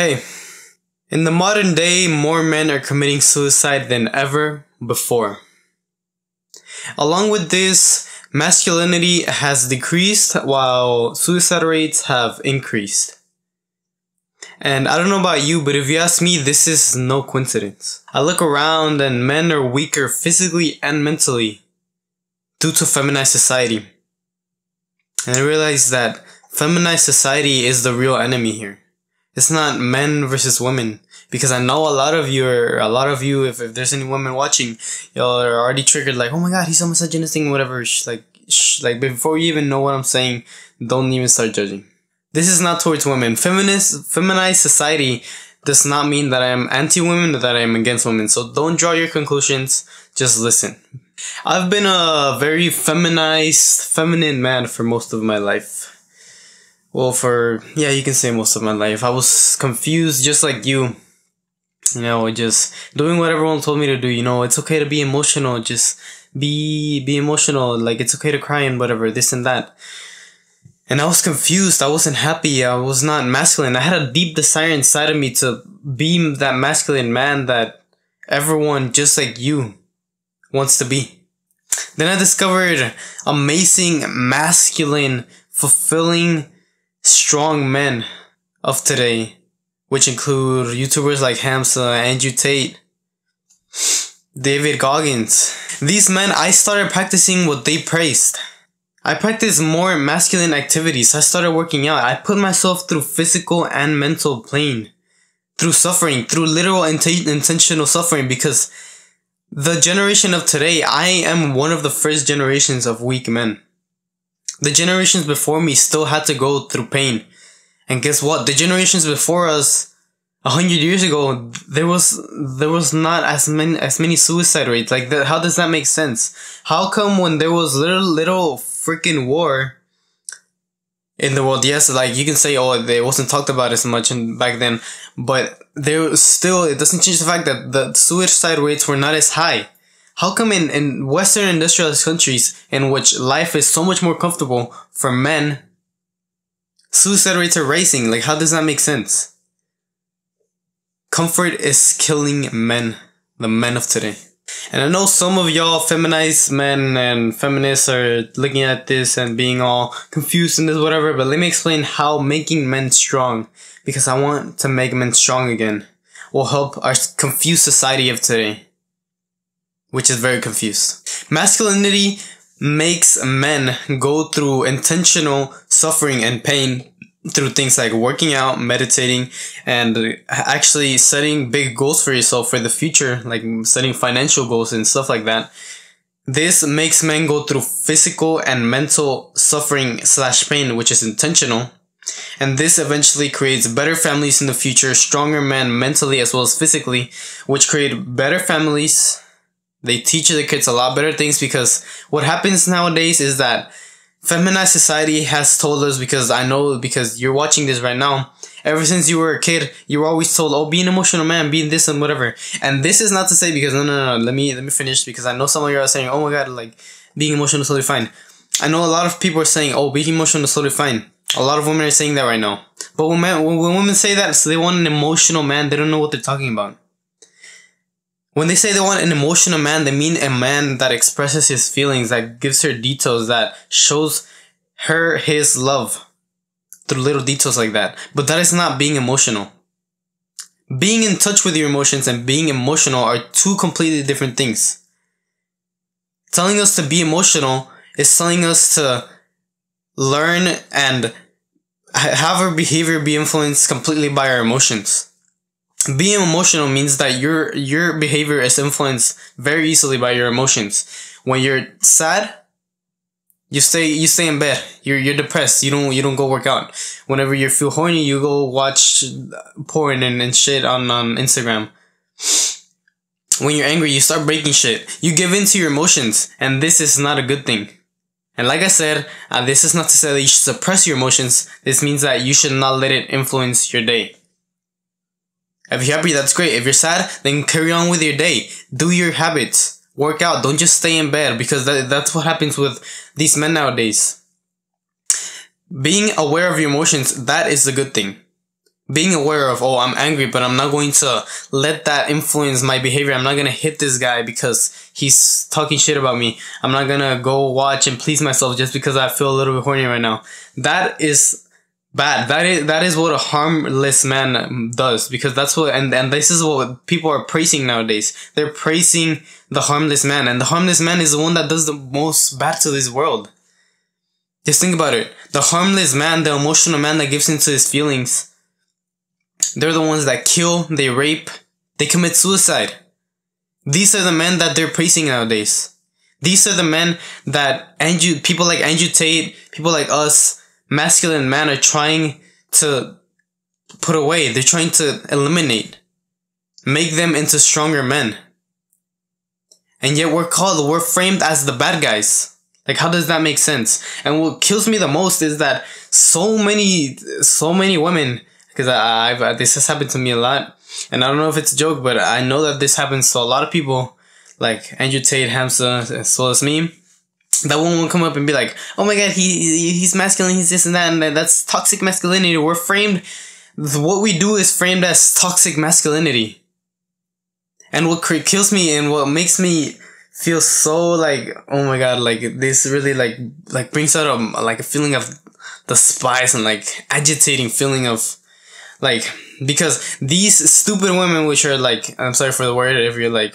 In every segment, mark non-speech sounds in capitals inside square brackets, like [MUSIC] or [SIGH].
Hey, in the modern day, more men are committing suicide than ever before. Along with this, masculinity has decreased while suicide rates have increased. And I don't know about you, but if you ask me, this is no coincidence. I look around and men are weaker physically and mentally due to feminized society. And I realize that feminized society is the real enemy here. It's not men versus women. Because I know a lot of you are, a lot of you, if, if there's any women watching, y'all are already triggered like, oh my god, he's so misogynistic, thing, whatever. Shh, like, shh, like before you even know what I'm saying, don't even start judging. This is not towards women. Feminist, feminized society does not mean that I am anti-women or that I am against women. So don't draw your conclusions. Just listen. I've been a very feminized, feminine man for most of my life. Well, for, yeah, you can say most of my life. I was confused just like you. You know, just doing what everyone told me to do. You know, it's okay to be emotional. Just be, be emotional. Like, it's okay to cry and whatever, this and that. And I was confused. I wasn't happy. I was not masculine. I had a deep desire inside of me to be that masculine man that everyone just like you wants to be. Then I discovered amazing, masculine, fulfilling, strong men of today, which include YouTubers like Hamza, Andrew Tate, David Goggins. These men, I started practicing what they praised. I practiced more masculine activities. I started working out. I put myself through physical and mental pain, through suffering, through literal int- intentional suffering because the generation of today, I am one of the first generations of weak men. The generations before me still had to go through pain. And guess what? The generations before us, a hundred years ago, there was there was not as many as many suicide rates. Like, the, how does that make sense? How come when there was little little freaking war in the world? Yes, like you can say, oh, it wasn't talked about as much back then, but there was still it doesn't change the fact that the suicide rates were not as high. How come in, in Western industrialized countries in which life is so much more comfortable for men, suicide rates are rising? Like, how does that make sense? Comfort is killing men, the men of today. And I know some of y'all feminized men and feminists are looking at this and being all confused and this whatever, but let me explain how making men strong, because I want to make men strong again, will help our confused society of today, which is very confused. Masculinity makes men go through intentional suffering and pain through things like working out, meditating, and actually setting big goals for yourself for the future, like setting financial goals and stuff like that. This makes men go through physical and mental suffering slash pain, which is intentional. And this eventually creates better families in the future, stronger men mentally as well as physically, which create better families. They teach the kids a lot better things because what happens nowadays is that feminized society has told us because I know because you're watching this right now. Ever since you were a kid, you were always told, "Oh, be an emotional man, be this and whatever." And this is not to say because no, no, no. Let me let me finish because I know some of you are saying, "Oh my god, like being emotional is totally fine." I know a lot of people are saying, "Oh, being emotional is totally fine." A lot of women are saying that right now. But when men, when women say that, so they want an emotional man, they don't know what they're talking about. When they say they want an emotional man, they mean a man that expresses his feelings, that gives her details, that shows her his love through little details like that. But that is not being emotional. Being in touch with your emotions and being emotional are two completely different things. Telling us to be emotional is telling us to learn and have our behavior be influenced completely by our emotions being emotional means that your your behavior is influenced very easily by your emotions. When you're sad, you stay you stay in bed. You're you're depressed. You don't you don't go work out. Whenever you feel horny, you go watch porn and, and shit on, on Instagram. When you're angry, you start breaking shit. You give in to your emotions, and this is not a good thing. And like I said, uh, this is not to say that you should suppress your emotions. This means that you should not let it influence your day. If you're happy, that's great. If you're sad, then carry on with your day. Do your habits. Work out. Don't just stay in bed because that, that's what happens with these men nowadays. Being aware of your emotions, that is a good thing. being aware of oh i'm angry but i'm not going to let that influence my behavior i'm not going to hit this guy because he's talking shit about me i'm not going to go watch and please myself just because i feel a little bit horny right now that is bad that is that is what a harmless man does because that's what and, and this is what people are praising nowadays they're praising the harmless man and the harmless man is the one that does the most bad to this world just think about it the harmless man the emotional man that gives into his feelings they're the ones that kill, they rape, they commit suicide. These are the men that they're praising nowadays. These are the men that Andrew, people like Andrew Tate, people like us, masculine men are trying to put away. They're trying to eliminate, make them into stronger men. And yet we're called, we're framed as the bad guys. Like, how does that make sense? And what kills me the most is that so many, so many women because I've uh, this has happened to me a lot, and I don't know if it's a joke, but I know that this happens to a lot of people, like Andrew Tate, Hamza, as well as me. That woman will come up and be like, "Oh my god, he he's masculine, he's this and that, and that's toxic masculinity." We're framed. What we do is framed as toxic masculinity. And what kills me and what makes me feel so like, oh my god, like this really like like brings out a like a feeling of the spice and like agitating feeling of like, because these stupid women, which are like, I'm sorry for the word, if you're like,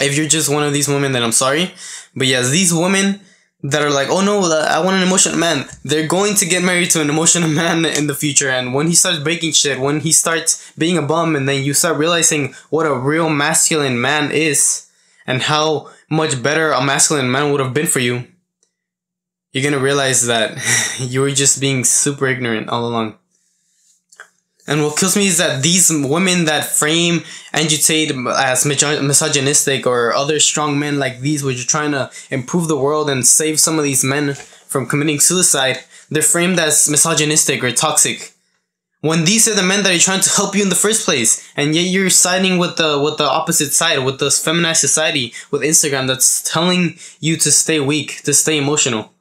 if you're just one of these women, then I'm sorry. But yes, these women that are like, oh no, I want an emotional man. They're going to get married to an emotional [LAUGHS] man in the future. And when he starts breaking shit, when he starts being a bum, and then you start realizing what a real masculine man is and how much better a masculine man would have been for you, you're gonna realize that [LAUGHS] you were just being super ignorant all along. And what kills me is that these women that frame Andrew Tate as misogynistic or other strong men like these, which are trying to improve the world and save some of these men from committing suicide, they're framed as misogynistic or toxic. When these are the men that are trying to help you in the first place, and yet you're siding with the with the opposite side, with this feminized society, with Instagram that's telling you to stay weak, to stay emotional.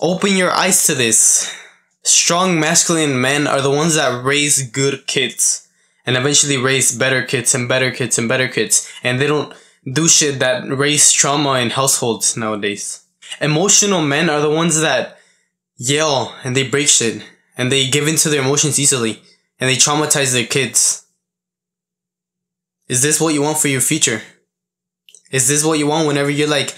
Open your eyes to this strong masculine men are the ones that raise good kids and eventually raise better kids and better kids and better kids. And they don't do shit that raise trauma in households nowadays. Emotional men are the ones that yell and they break shit and they give into their emotions easily and they traumatize their kids. Is this what you want for your future? Is this what you want whenever you're like,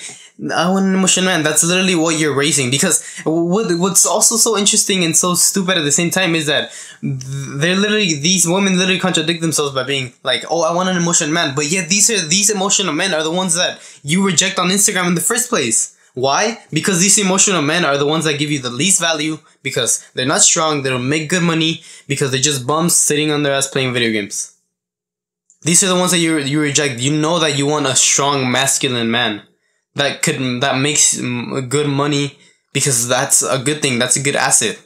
I want an emotional man. That's literally what you're raising. Because what what's also so interesting and so stupid at the same time is that they're literally these women literally contradict themselves by being like, "Oh, I want an emotional man," but yet these are these emotional men are the ones that you reject on Instagram in the first place. Why? Because these emotional men are the ones that give you the least value because they're not strong, they don't make good money because they're just bums sitting on their ass playing video games. These are the ones that you you reject. You know that you want a strong masculine man that could that makes good money because that's a good thing. That's a good asset.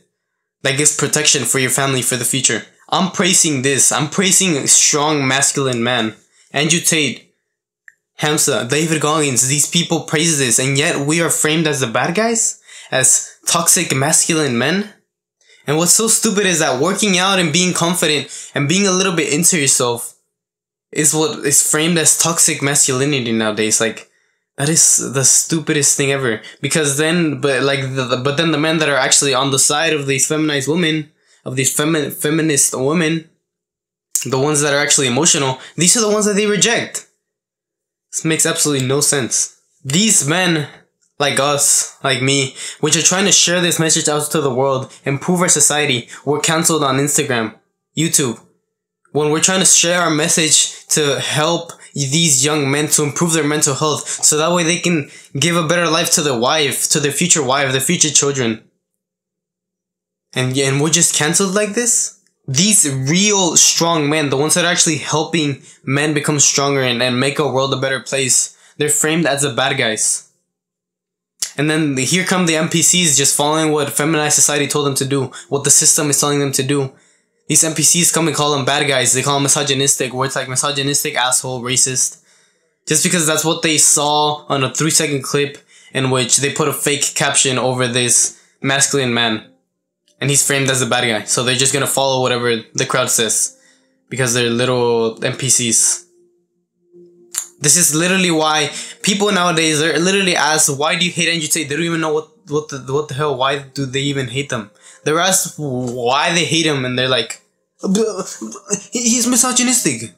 That gives protection for your family for the future. I'm praising this. I'm praising a strong masculine man. Andrew Tate, Hamza, David Goggins, these people praise this, and yet we are framed as the bad guys? As toxic masculine men? And what's so stupid is that working out and being confident and being a little bit into yourself is what is framed as toxic masculinity nowadays. Like, that is the stupidest thing ever. Because then, but like, the, the, but then the men that are actually on the side of these feminized women, of these femi- feminist women, the ones that are actually emotional, these are the ones that they reject. This makes absolutely no sense. These men, like us, like me, which are trying to share this message out to the world, improve our society, were cancelled on Instagram, YouTube. When we're trying to share our message to help these young men to improve their mental health so that way they can give a better life to their wife, to their future wife, their future children. And, and we're just cancelled like this? These real strong men, the ones that are actually helping men become stronger and, and make our world a better place, they're framed as the bad guys. And then here come the NPCs just following what feminized society told them to do, what the system is telling them to do. These NPCs come and call them bad guys. They call them misogynistic, words like misogynistic, asshole, racist. Just because that's what they saw on a three second clip in which they put a fake caption over this masculine man. and he's framed as a bad guy. So they're just gonna follow whatever the crowd says because they're little NPCs. This is literally why people nowadays are literally asked, "Why do you hate NGT?" They don't even know what what the what the hell. Why do they even hate them? They're asked why they hate him, and they're like, "He's misogynistic."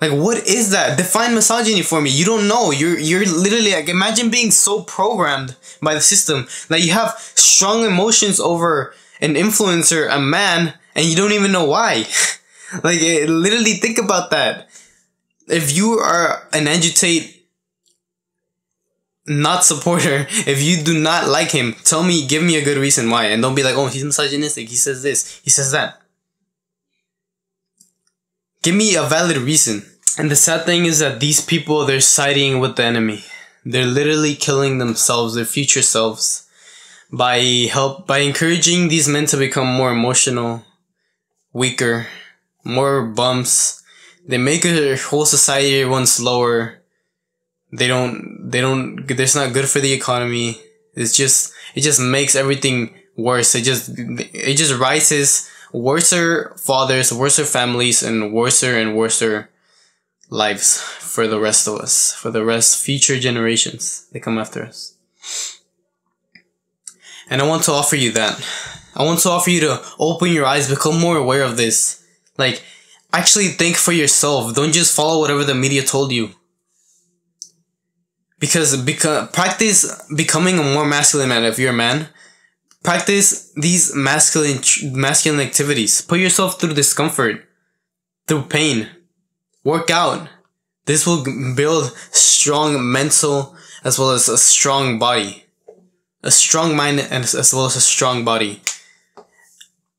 Like, what is that? Define misogyny for me. You don't know. You're you're literally like imagine being so programmed by the system that you have strong emotions over an influencer, a man, and you don't even know why. [LAUGHS] like, eh, literally think about that. If you are an agitate not supporter, if you do not like him, tell me, give me a good reason why, and don't be like, oh, he's misogynistic. He says this. He says that. Give me a valid reason. And the sad thing is that these people, they're siding with the enemy. They're literally killing themselves, their future selves, by help, by encouraging these men to become more emotional, weaker, more bumps. They make a whole society run slower. They don't, they don't, it's not good for the economy. It's just, it just makes everything worse. It just, it just rises worser fathers, worser families, and worser and worser lives for the rest of us, for the rest future generations that come after us. And I want to offer you that. I want to offer you to open your eyes, become more aware of this. Like, actually think for yourself. Don't just follow whatever the media told you. Because, because practice becoming a more masculine man if you're a man Practice these masculine masculine activities. Put yourself through discomfort, through pain. Work out. This will build strong mental as well as a strong body. A strong mind and as well as a strong body.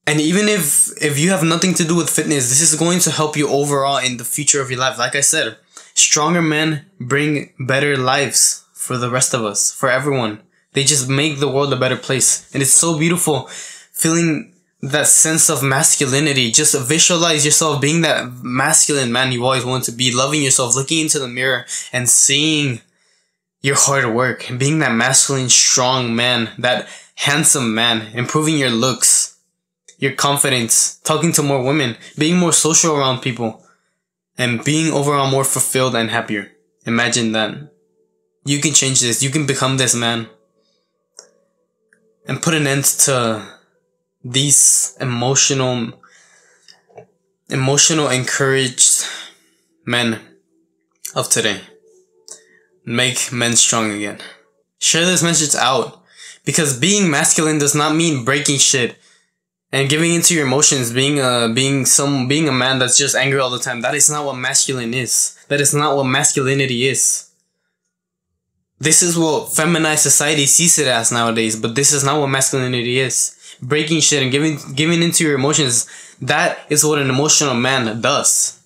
And even if if you have nothing to do with fitness, this is going to help you overall in the future of your life. Like I said, stronger men bring better lives for the rest of us, for everyone. They just make the world a better place. And it's so beautiful feeling that sense of masculinity. Just visualize yourself being that masculine man you always wanted to be, loving yourself, looking into the mirror and seeing your hard work and being that masculine, strong man, that handsome man, improving your looks, your confidence, talking to more women, being more social around people, and being overall more fulfilled and happier. Imagine that. You can change this. You can become this man and put an end to these emotional emotional encouraged men of today make men strong again share this message out because being masculine does not mean breaking shit and giving into your emotions being a being some being a man that's just angry all the time that is not what masculine is that is not what masculinity is this is what feminized society sees it as nowadays, but this is not what masculinity is. Breaking shit and giving giving into your emotions, that is what an emotional man does.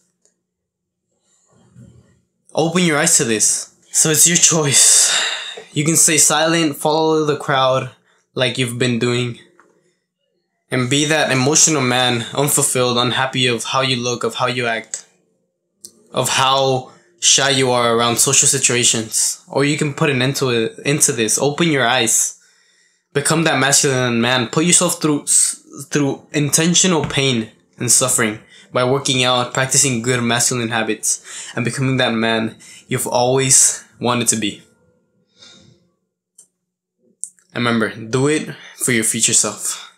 Open your eyes to this. So it's your choice. You can stay silent, follow the crowd like you've been doing, and be that emotional man, unfulfilled, unhappy of how you look, of how you act, of how shy you are around social situations, or you can put an end to it, into this. Open your eyes, become that masculine man. Put yourself through through intentional pain and suffering by working out, practicing good masculine habits, and becoming that man you've always wanted to be. And remember, do it for your future self.